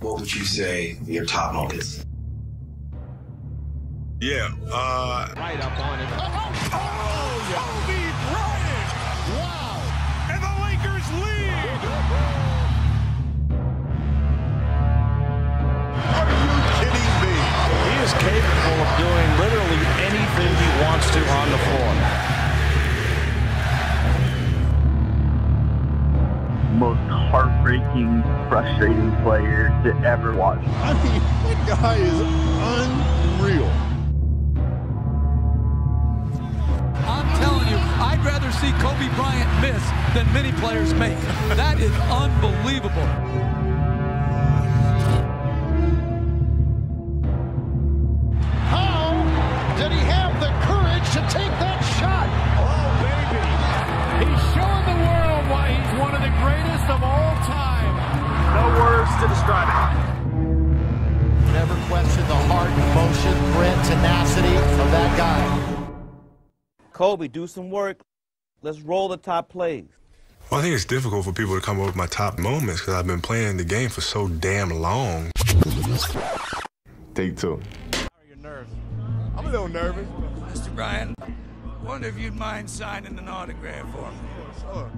what would you say your top moments? Yeah, uh, Right up on it. Oh, Kobe Bryant! Wow! And the Lakers lead! Are you kidding me? He is capable of doing literally anything he wants to on the floor. Heartbreaking, frustrating player to ever watch. I mean, that guy is unreal. I'm telling you, I'd rather see Kobe Bryant miss than many players make. That is unbelievable. Heart, motion, grit, tenacity of that guy. Kobe, do some work. Let's roll the top plays. well, I think it's difficult for people to come up with my top moments because I've been playing the game for so damn long. Take two. I'm a little nervous. Mr. Bryant, wonder if you'd mind signing an autograph for me. Sure.